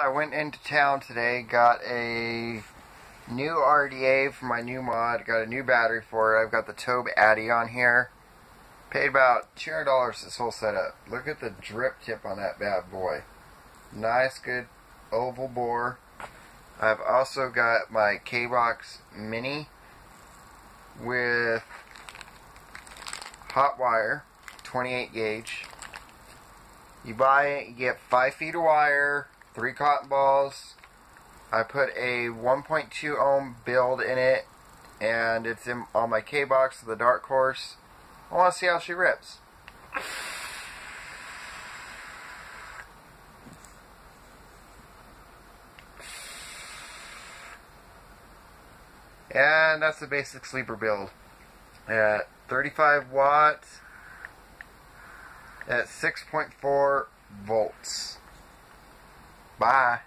I went into town today, got a new RDA for my new mod, got a new battery for it. I've got the Tobh Atty on here. Paid about $200 this whole setup. Look at the drip tip on that bad boy. Nice, good oval bore. I've also got my K-Box Mini with hot wire, 28 gauge. You buy it, you get 5 feet of wire, three cotton balls. I put a 1.2 ohm build in it, and it's in on my K box, the Dark Horse. I want to see how she rips. And that's the basic sleeper build. At 35 watts, at 6.4 volts. Bye.